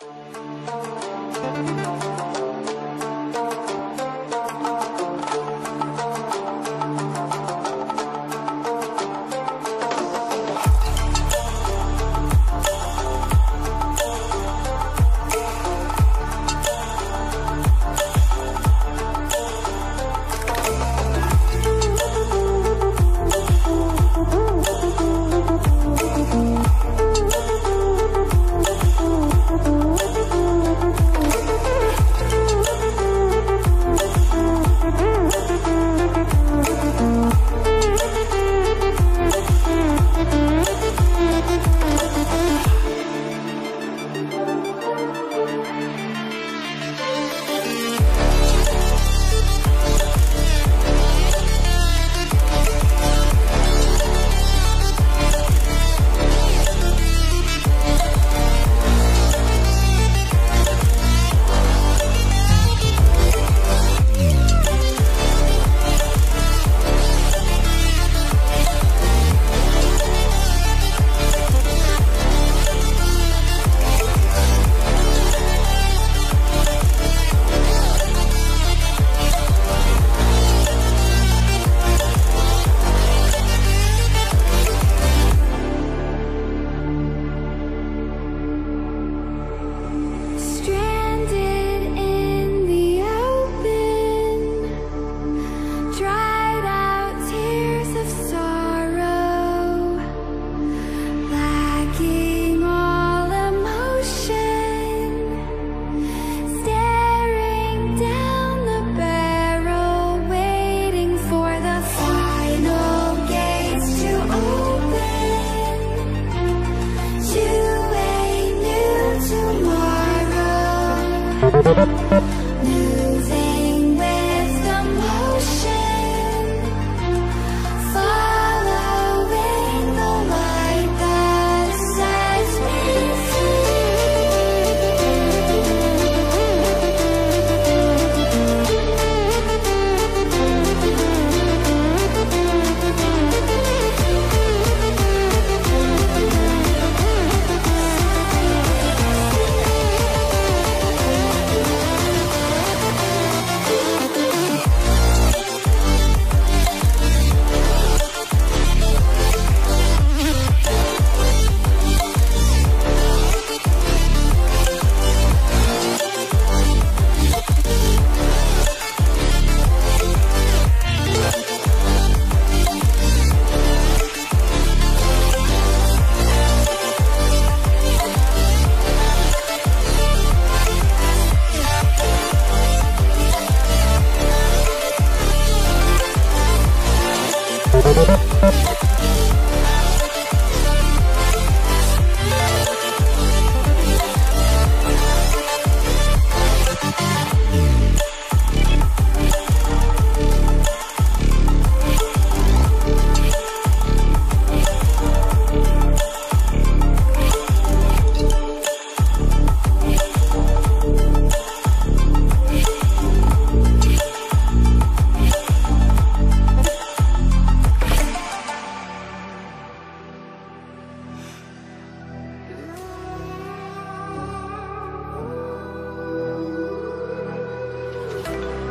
Thank you.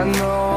I know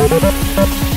Thank you.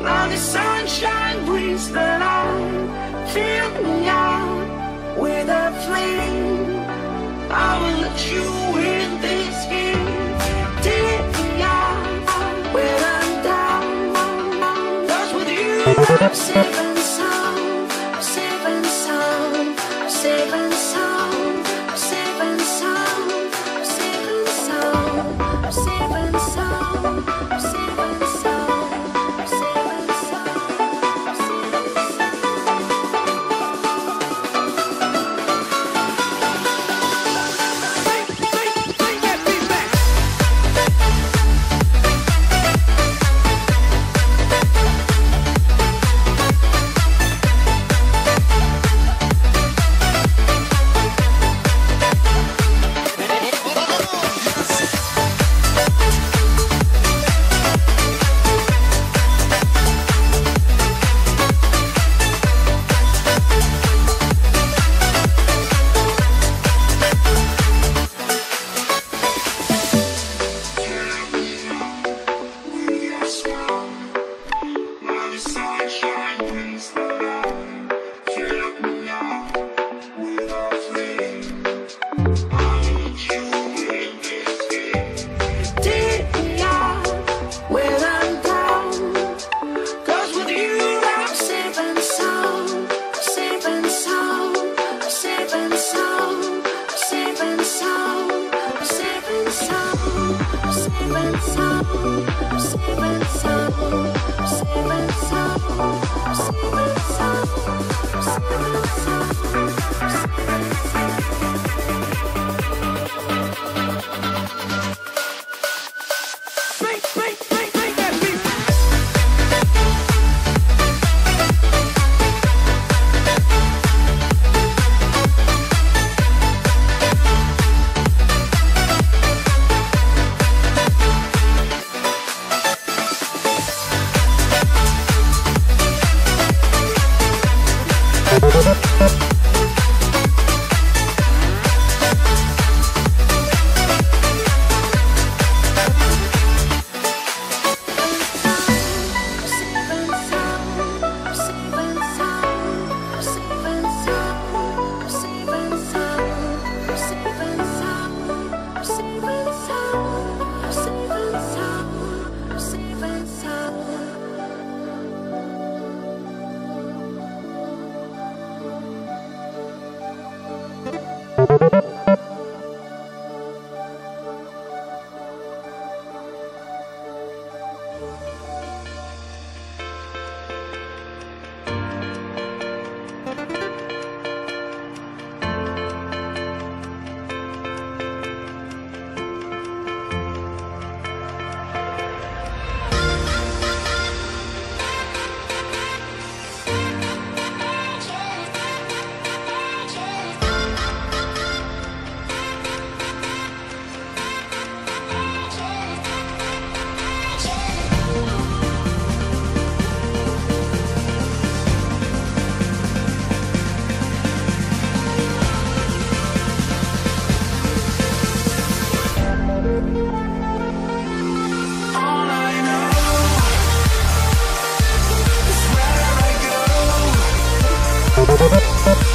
Now the sunshine brings the light. Fill me out with a flame. I will let you in this game. Take me out when I'm down. Cause with you, I'm safe. Thank